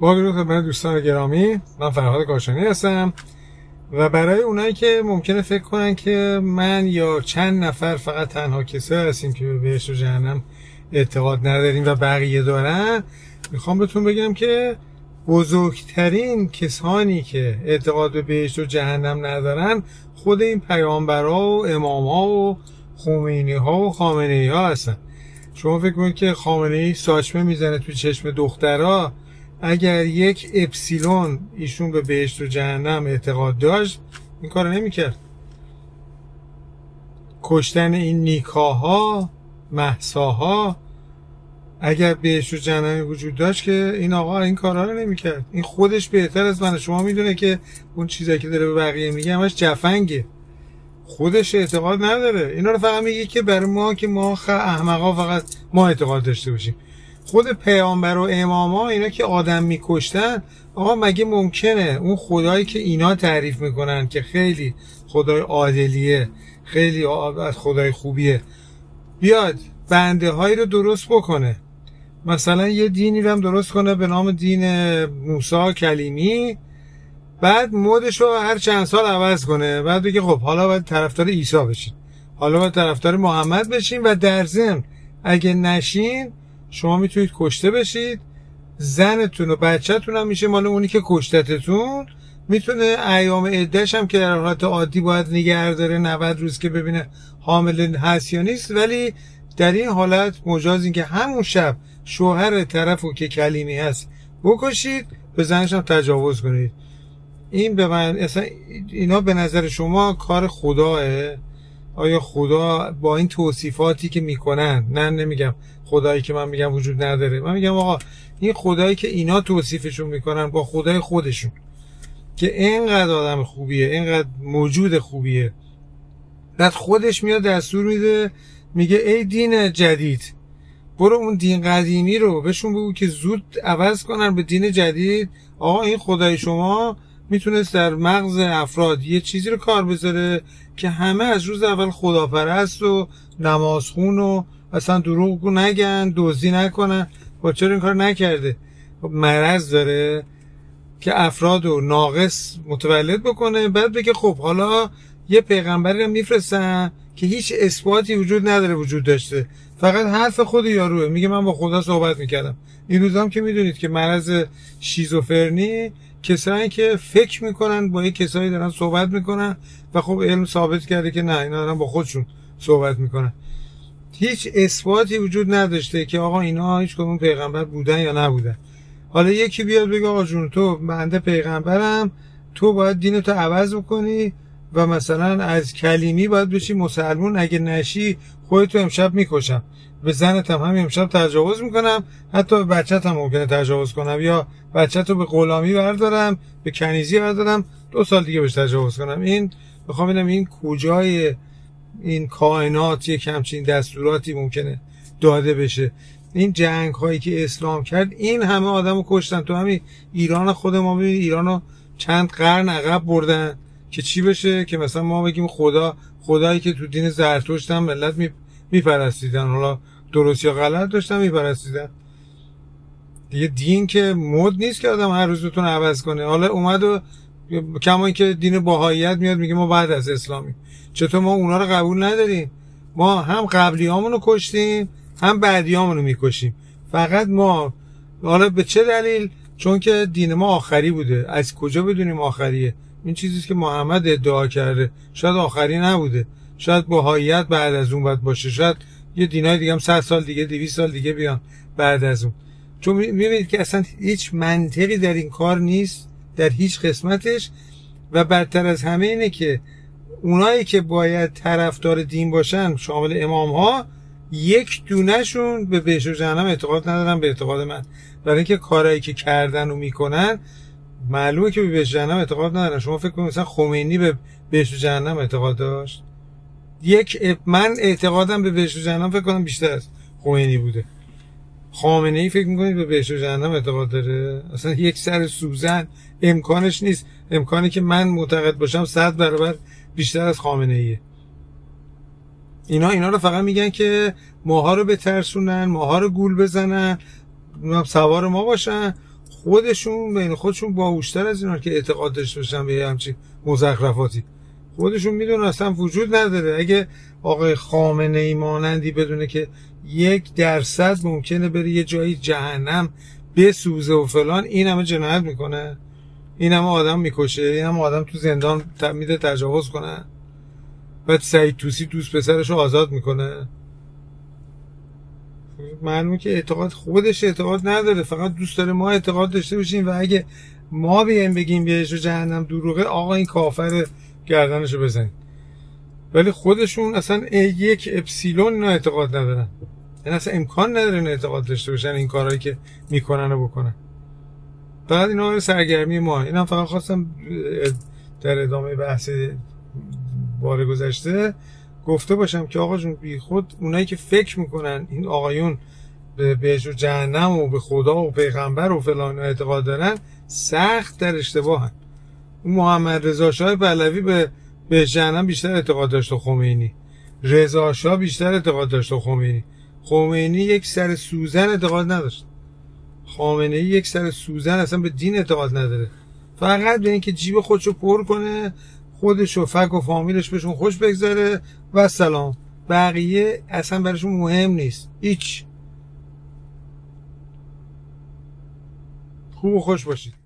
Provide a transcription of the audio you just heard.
با درود خدمت دوستان گرامی من فرهاد کاشانی هستم و برای اونایی که ممکنه فکر کنن که من یا چند نفر فقط تنها کسایی هستیم که به بهشت و جهنم اعتقاد نداریم و بقیه دارن می‌خوام بهتون بگم که بزرگترین کسانی که اعتقاد به بهشت و جهنم ندارن خود این پیامبرا و امامها و خمینی ها و خامنه ها هستن. شما فکر کنید که خامنه ای ساچمه می‌زنه تو چشم دخترها؟ اگر یک اپسیلون ایشون به بهشت و جهنم اعتقاد داشت این کار نمی‌کرد. کشتن این نیکاها محساها اگر بهشت و جهنمی وجود داشت که این آقا این کارها رو نمی‌کرد. این خودش بهتر از من. شما می‌دونه که اون چیزایی که داره به بقیه میگه همش جفنگه. خودش اعتقاد نداره. اینا رو فقط میگه که برای ما که ما احمقا فقط ما اعتقاد داشته باشیم. خود پیامبر و اماما اینا که آدم میکشتن آقا مگه ممکنه اون خدایی که اینا تعریف می‌کنن که خیلی خدای عادلیه خیلی از خدای خوبیه بیاد بنده هایی رو درست بکنه؟ مثلا یه دینی رو هم درست کنه به نام دین موسی کلیمی بعد مودش رو هر چند سال عوض کنه بعد بگه خب حالا باید طرفدار عیسی بشین حالا باید طرفدار محمد بشین و در ضمن اگه نشین شما می‌تونید کشته بشید. زنتون و بچهتون هم میشه مال اونی که کشتتتون. می‌تونه ایام عدهش هم که در حالت عادی باید نگه داره 90 روز که ببینه حامل هست یا نیست. ولی در این حالت مجاز این که همون شب شوهر طرفو که کلیمی هست بکشید به زنش هم تجاوز کنید. این به من اصلا اینا به نظر شما کار خداه آیا خدا با این توصیفاتی که می‌کنن نه نمیگم خدایی که من میگم وجود نداره. من میگم آقا این خدایی که اینا توصیفشون می‌کنن با خدای خودشون که اینقدر آدم خوبیه اینقدر موجود خوبیه. بعد خودش میاد دستور میده میگه ای دین جدید برو اون دین قدیمی رو بهشون بگو که زود عوض کنن به دین جدید. آقا این خدای شما می‌تونست در مغز افراد یه چیزی رو کار بذاره. که همه از روز اول خداپرست و نمازخون و اصلا دروغ نگن دوزی نکنن. با چرا این کار نکرده؟ خب مرض داره که افراد و ناقص متولد بکنه بعد بگه خب حالا یه پیغمبری رو میفرستن که هیچ اثباتی وجود نداره وجود داشته. فقط حرف خود یاروه. میگه من با خدا صحبت می‌کردم. این روزام که می‌دونید که مرض شیزوفرنی کسایی که فکر می‌کنن با یه کسایی دارن صحبت می‌کنن و خب علم ثابت کرده که نه اینا دارن با خودشون صحبت می‌کنن. هیچ اثباتی وجود نداشته که آقا اینا هیچ کدوم پیغمبر بودن یا نبودن. حالا یکی بیاد بگه آقا جون تو بنده پیغمبرم تو باید دین تو عوض بکنی و مثلا از کلیمی باید بشی مسلمون اگه نشی خودتو امشب می‌کشم. به زنت هم امشب تجاوز می‌کنم. حتی به بچت هم ممکنه تجاوز کنم. یا بچت رو به غلامی بردارم به کنیزی بردارم. دو سال دیگه بهش تجاوز کنم. این بخوام ببینم این کجای این کائنات یک همچین دستوراتی ممکنه داده بشه. این جنگ هایی که اسلام کرد این همه آدمو کشتن. تو همین ایران خود ما ببینید ایرانو چند قرن عقب بردن. که چی بشه که مثلا ما بگیم خدا خدایی که تو دین زرتشت هم ملت میپرستیدن. حالا درست یا غلط داشتن میپرستیدن. دیگه دین که مد نیست که آدم هر روزتون عوض کنه. حالا اومد و کما که دین باهاییت میاد میگه ما بعد از اسلامی. چطور ما اونا رو قبول نداریم؟ ما هم قبلی رو کشتیم هم بعدی رو می‌کشیم. فقط ما حالا به چه دلیل؟ چون که دین ما آخری بوده. از کجا بدونیم آخریه؟ این چیزی که محمد ادعا کرده. شاید آخری نبوده. شاید باهاییت بعد از اون باید باشه. شاید یه دینای دیگه هم 100 سال دیگه 200 سال دیگه بیان بعد از اون. چون می‌بینید که اصلا هیچ منطقی در این کار نیست در هیچ قسمتش. و بدتر از همه اینه که اونایی که باید طرفدار دین باشن شامل امام ها یک دونهشون به بهش و جهنم اعتقاد ندارن به اعتقاد من. برای اینکه کارهایی که کردن و می‌کنن معلومه که به جهنم اعتقاد ندارن. شما فکر کنید مثلا خمینی به بهش جهنم اعتقاد داشت؟ یک من اعتقادم به بهش جهنم فکر کنم بیشتر از خمینی بوده. خامنه ای فکر می‌کنید به بهش جهنم اعتقاد داره؟ اصلا یک سر سوزن امکانش نیست. امکانی که من معتقد باشم صد برابر بیشتر از خامنه ایه اینا اینا رو فقط میگن که ماها رو بترسونن ماها رو گول بزنن سوار ما باشن. خودشون بین خودشون باهوشتر از اینا که اعتقاد داشته باشن به همچین مزخرفاتی. خودشون می‌دونن اصلا وجود نداره. اگه آقای خامنه ای مانندی بدونه که یک درصد ممکنه بره یه جایی جهنم بسوزه و فلان این همه جنایت می‌کنه. این همه آدم می‌کشه. این همه آدم تو زندان میده تجاوز کنه. بعد سعید توسی دوست پسرش رو آزاد می‌کنه. معلومه که اعتقاد خودش اعتقاد نداره. فقط دوست داره ما اعتقاد داشته باشیم و اگه ما بیایم بگیم بهش رو جهنم دروغه آقا این کافر گردنش رو بزنید. ولی خودشون اصلا یک اپسیلون اینا اعتقاد ندارن. این اصلا امکان نداره این اعتقاد داشته باشن این کارهایی که می‌کنن و بکنن. بعد اینا سرگرمی ما اینم فقط خواستم در ادامه بحث بار گذشته گفته باشم که آقا جون بی خود اونایی که فکر می‌کنن این آقایون به بهش و جهنم و به خدا و پیغمبر و فلان اعتقاد دارن سخت در اشتباهن. محمد رضا شاه پهلوی به به جهنم بیشتر اعتقاد داشت و خمینی. رضا شاه بیشتر اعتقاد داشت و خمینی. خمینی یک سر سوزن اعتقاد نداشت. خامنه ای یک سر سوزن اصلا به دین اعتقاد نداره. فقط به اینکه جیب خودشو پر کنه خودش و فک و فامیلش بهشون خوش بگذاره و سلام. بقیه اصلا برشون مهم نیست. هیچ. خوب و خوش باشید.